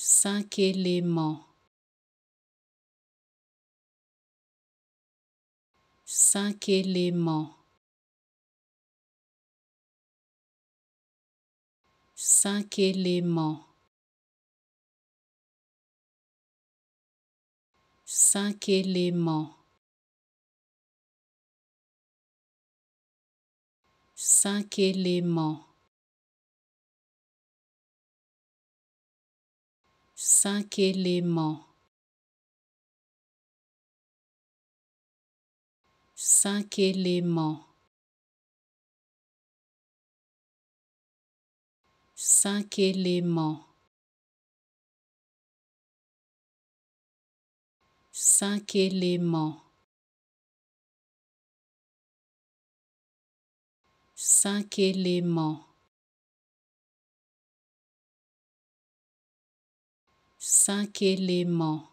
Cinq éléments. Cinq éléments. Cinq éléments. Cinq éléments. Cinq éléments. Cinq éléments. Cinq éléments. Cinq éléments. Cinq éléments. Cinq éléments. Cinq éléments.